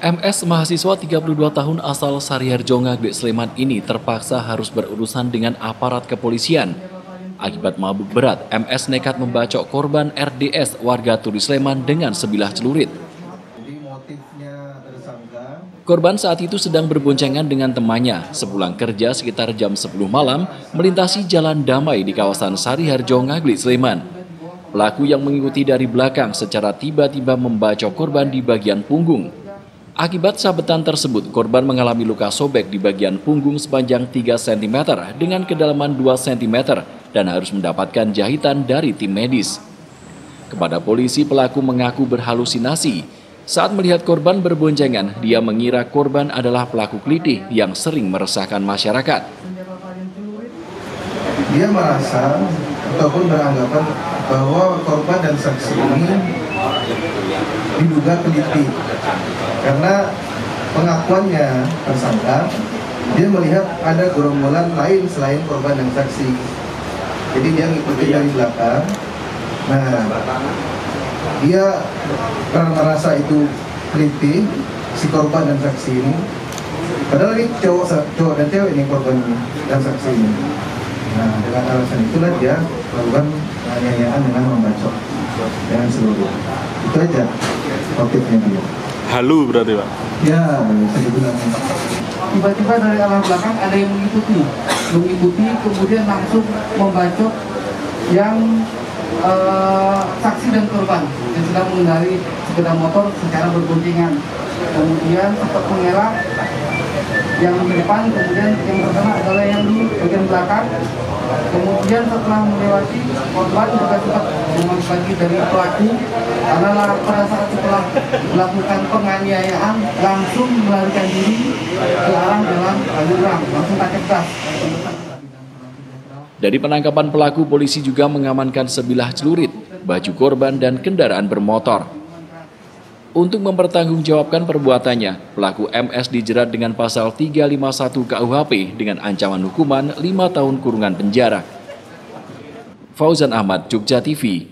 MS mahasiswa 32 tahun asal Sariharjo Ngagde Sleman ini terpaksa harus berurusan dengan aparat kepolisian. Akibat mabuk berat, MS nekat membacok korban RDS warga Turi Sleman dengan sebilah celurit. Korban saat itu sedang berboncengan dengan temannya. Sepulang kerja sekitar jam 10 malam, melintasi jalan damai di kawasan Sariharjo Ngagli Sleman. Pelaku yang mengikuti dari belakang secara tiba-tiba membacok korban di bagian punggung. Akibat sabetan tersebut, korban mengalami luka sobek di bagian punggung sepanjang 3 cm dengan kedalaman 2 cm dan harus mendapatkan jahitan dari tim medis. Kepada polisi, pelaku mengaku berhalusinasi. Saat melihat korban berboncengan, dia mengira korban adalah pelaku kelitih yang sering meresahkan masyarakat. Dia merasa ataupun beranggapan bahwa korban dan saksi ini diduga teliti karena pengakuannya tersangka dia melihat ada gerombolan lain selain korban dan saksi. Jadi dia ngikutin dari belakang. Nah dia karena merasa itu teliti si korban dan saksi ini. Padahal ini cowok, cowok dan cewek ini korban dan saksi ini nah dengan alasan itulah dia melakukan penganiayaan dengan membacok dengan seluruh. Itu aja motifnya dia. Halu berarti pak? Ya bisa dibilang tiba-tiba dari arah belakang ada yang mengikuti. Mengikuti kemudian langsung membacok yang uh, saksi dan korban yang sedang mengendari sepeda motor secara berboncengan. Kemudian sempat mengelak yang di depan kemudian yang pertama adalah yang di bagian belakang. Kemudian setelah melewati korban juga sempat memang lagi dari pelaku. Karena pada saat setelah melakukan penganiayaan langsung melarikan diri ke arah jalan Alurang langsung tancap gas. Dari penangkapan pelaku, polisi juga mengamankan sebilah celurit, baju korban, dan kendaraan bermotor. Untuk mempertanggungjawabkan perbuatannya, pelaku MS dijerat dengan pasal 351 KUHP dengan ancaman hukuman 5 tahun kurungan penjara. Fauzan Ahmad, Jogja TV,